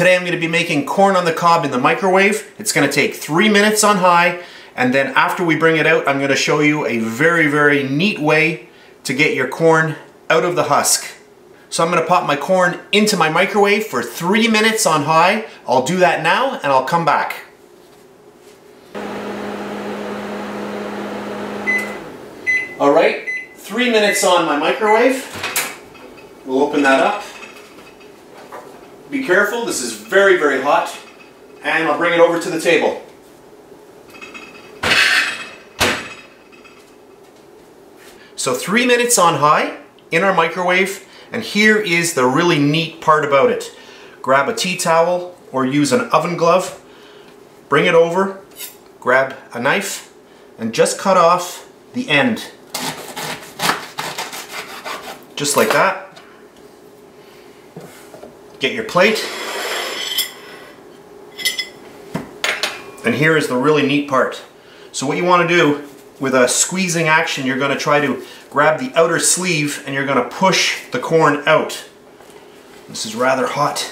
Today I'm going to be making corn on the cob in the microwave. It's going to take three minutes on high and then after we bring it out I'm going to show you a very very neat way to get your corn out of the husk. So I'm going to pop my corn into my microwave for three minutes on high. I'll do that now and I'll come back. Alright, three minutes on my microwave. We'll open that up. Be careful, this is very, very hot. And I'll bring it over to the table. So three minutes on high in our microwave. And here is the really neat part about it. Grab a tea towel or use an oven glove. Bring it over, grab a knife, and just cut off the end. Just like that. Get your plate. And here is the really neat part. So what you want to do with a squeezing action, you're going to try to grab the outer sleeve and you're going to push the corn out. This is rather hot.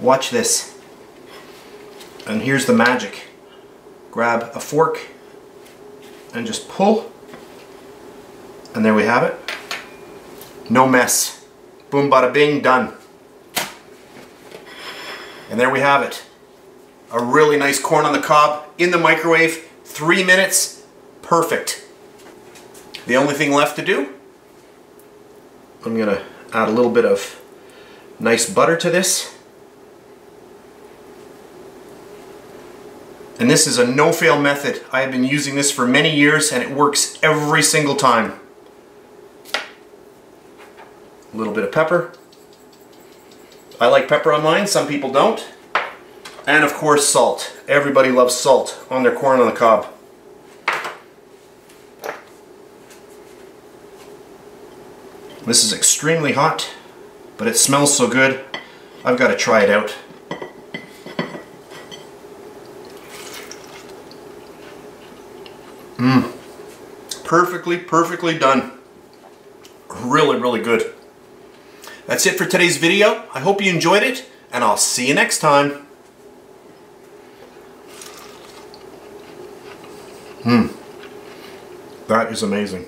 Watch this. And here's the magic. Grab a fork and just pull. And there we have it. No mess. Boom, bada bing, done. And there we have it. A really nice corn on the cob in the microwave. Three minutes. Perfect. The only thing left to do, I'm to add a little bit of nice butter to this. And this is a no-fail method. I have been using this for many years and it works every single time. A little bit of pepper. I like pepper on mine, some people don't. And of course salt. Everybody loves salt on their corn on the cob. This is extremely hot, but it smells so good. I've got to try it out. Mmm. Perfectly, perfectly done. Really, really good. That's it for today's video. I hope you enjoyed it, and I'll see you next time. Hmm. That is amazing.